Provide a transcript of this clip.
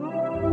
Oh.